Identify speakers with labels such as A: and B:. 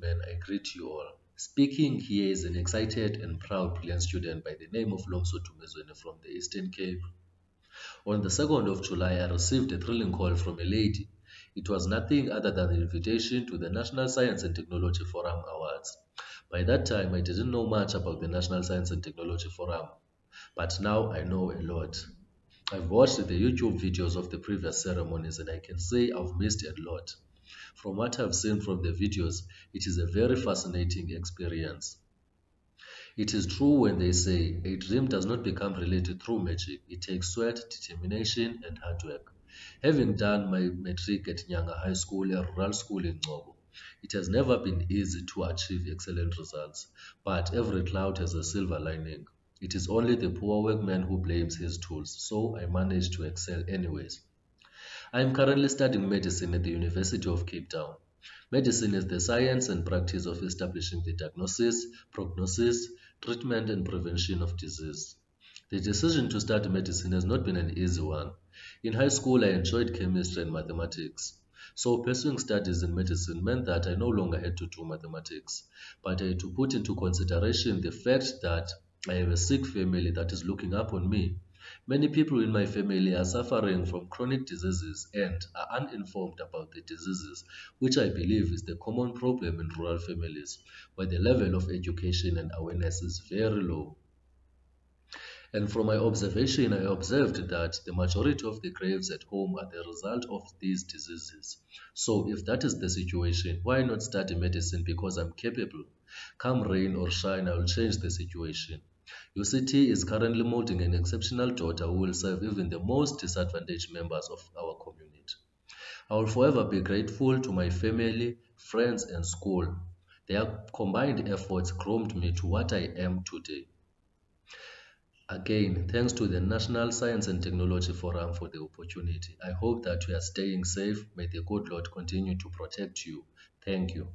A: Man, I greet you all. Speaking here is an excited and proud brilliant student by the name of Lomso Dumezweni from the Eastern Cape. On the 2nd of July, I received a thrilling call from a lady. It was nothing other than an invitation to the National Science and Technology Forum Awards. By that time, I didn't know much about the National Science and Technology Forum, but now I know a lot. I've watched the YouTube videos of the previous ceremonies and I can say I've missed a lot. From what I've seen from the videos, it is a very fascinating experience. It is true when they say a dream does not become related through magic. It takes sweat, determination, and hard work. Having done my matric at Nyanga High School, a rural school in Ngcobo, it has never been easy to achieve excellent results, but every cloud has a silver lining. It is only the poor workman who blames his tools, so I managed to excel anyways. I am currently studying medicine at the University of Cape Town. Medicine is the science and practice of establishing the diagnosis, prognosis, treatment, and prevention of disease. The decision to study medicine has not been an easy one. In high school, I enjoyed chemistry and mathematics. So pursuing studies in medicine meant that I no longer had to do mathematics, but I had to put into consideration the fact that I have a sick family that is looking up on me Many people in my family are suffering from chronic diseases and are uninformed about the diseases, which I believe is the common problem in rural families, where the level of education and awareness is very low. And from my observation, I observed that the majority of the graves at home are the result of these diseases. So if that is the situation, why not study medicine because I'm capable? Come rain or shine, I will change the situation. UCT is currently molding an exceptional daughter who will serve even the most disadvantaged members of our community. I will forever be grateful to my family, friends, and school. Their combined efforts groomed me to what I am today. Again, thanks to the National Science and Technology Forum for the opportunity. I hope that you are staying safe. May the good Lord continue to protect you. Thank you.